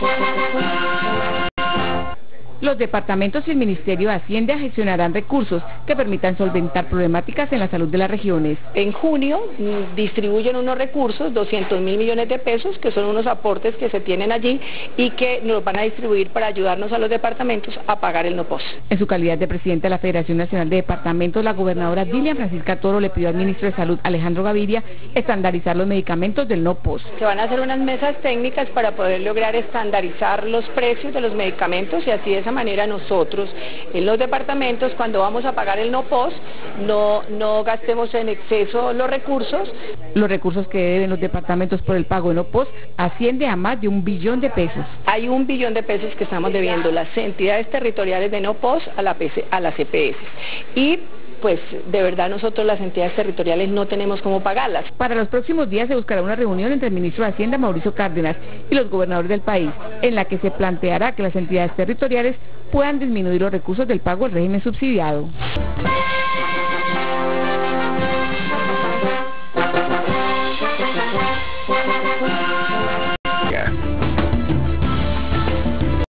Thank you. Los departamentos y el Ministerio de Hacienda gestionarán recursos que permitan solventar problemáticas en la salud de las regiones. En junio mm, distribuyen unos recursos, 200 mil millones de pesos, que son unos aportes que se tienen allí y que nos van a distribuir para ayudarnos a los departamentos a pagar el NOPOS. En su calidad de presidenta de la Federación Nacional de Departamentos, la gobernadora Dilian Francisca Toro le pidió al ministro de Salud, Alejandro Gaviria, estandarizar los medicamentos del NOPOS. Se van a hacer unas mesas técnicas para poder lograr estandarizar los precios de los medicamentos y así de esa manera nosotros en los departamentos cuando vamos a pagar el no POS no, no gastemos en exceso los recursos. Los recursos que deben los departamentos por el pago de no POS asciende a más de un billón de pesos. Hay un billón de pesos que estamos debiendo las entidades territoriales de no POS a, la a las EPS. Y pues de verdad nosotros las entidades territoriales no tenemos cómo pagarlas. Para los próximos días se buscará una reunión entre el ministro de Hacienda, Mauricio Cárdenas, y los gobernadores del país, en la que se planteará que las entidades territoriales puedan disminuir los recursos del pago al régimen subsidiado.